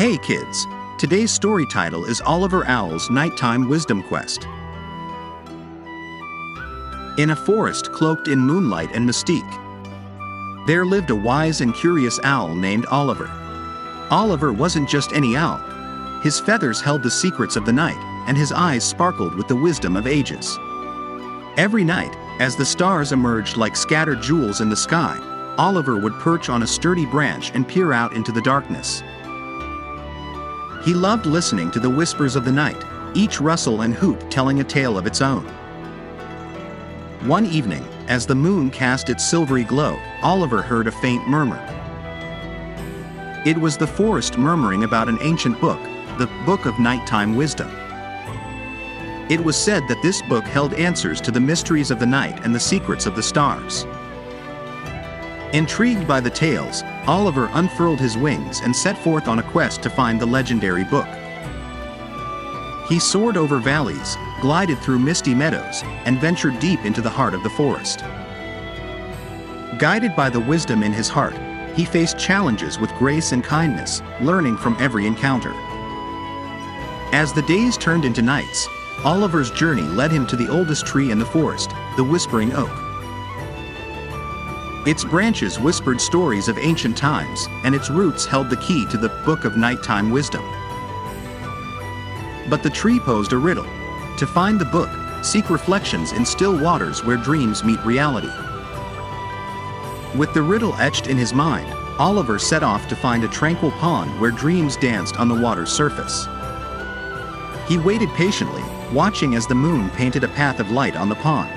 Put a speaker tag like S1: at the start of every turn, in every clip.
S1: Hey kids! Today's story title is Oliver Owl's Nighttime Wisdom Quest. In a forest cloaked in moonlight and mystique, there lived a wise and curious owl named Oliver. Oliver wasn't just any owl. His feathers held the secrets of the night, and his eyes sparkled with the wisdom of ages. Every night, as the stars emerged like scattered jewels in the sky, Oliver would perch on a sturdy branch and peer out into the darkness. He loved listening to the whispers of the night, each rustle and hoot telling a tale of its own. One evening, as the moon cast its silvery glow, Oliver heard a faint murmur. It was the forest murmuring about an ancient book, the Book of Nighttime Wisdom. It was said that this book held answers to the mysteries of the night and the secrets of the stars. Intrigued by the tales, Oliver unfurled his wings and set forth on a quest to find the legendary book. He soared over valleys, glided through misty meadows, and ventured deep into the heart of the forest. Guided by the wisdom in his heart, he faced challenges with grace and kindness, learning from every encounter. As the days turned into nights, Oliver's journey led him to the oldest tree in the forest, the Whispering Oak. Its branches whispered stories of ancient times, and its roots held the key to the Book of Nighttime Wisdom. But the tree posed a riddle. To find the book, seek reflections in still waters where dreams meet reality. With the riddle etched in his mind, Oliver set off to find a tranquil pond where dreams danced on the water's surface. He waited patiently, watching as the moon painted a path of light on the pond.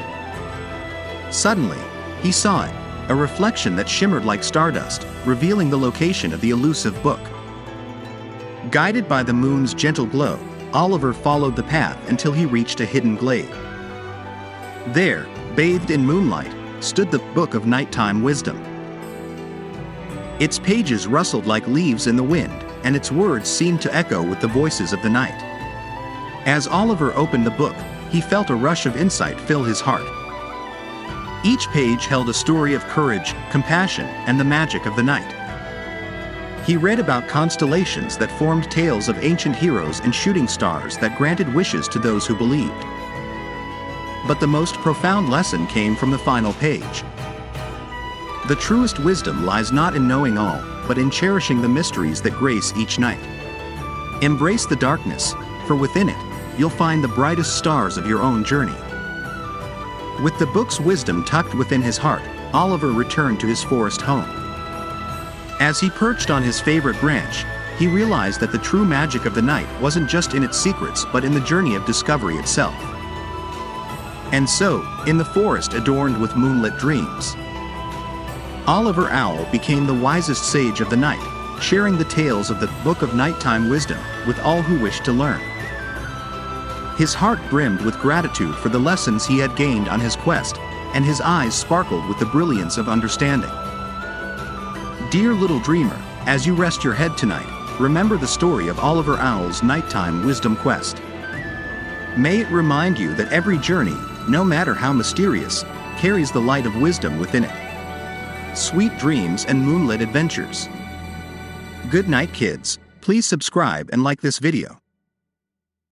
S1: Suddenly, he saw it a reflection that shimmered like stardust, revealing the location of the elusive book. Guided by the moon's gentle glow, Oliver followed the path until he reached a hidden glade. There, bathed in moonlight, stood the Book of Nighttime Wisdom. Its pages rustled like leaves in the wind, and its words seemed to echo with the voices of the night. As Oliver opened the book, he felt a rush of insight fill his heart, each page held a story of courage, compassion, and the magic of the night. He read about constellations that formed tales of ancient heroes and shooting stars that granted wishes to those who believed. But the most profound lesson came from the final page. The truest wisdom lies not in knowing all, but in cherishing the mysteries that grace each night. Embrace the darkness, for within it, you'll find the brightest stars of your own journey. With the book's wisdom tucked within his heart, Oliver returned to his forest home. As he perched on his favorite branch, he realized that the true magic of the night wasn't just in its secrets but in the journey of discovery itself. And so, in the forest adorned with moonlit dreams, Oliver Owl became the wisest sage of the night, sharing the tales of the Book of Nighttime Wisdom with all who wished to learn. His heart brimmed with gratitude for the lessons he had gained on his quest, and his eyes sparkled with the brilliance of understanding. Dear little dreamer, as you rest your head tonight, remember the story of Oliver Owl's nighttime wisdom quest. May it remind you that every journey, no matter how mysterious, carries the light of wisdom within it. Sweet dreams and moonlit adventures. Good night, kids. Please subscribe and like this video.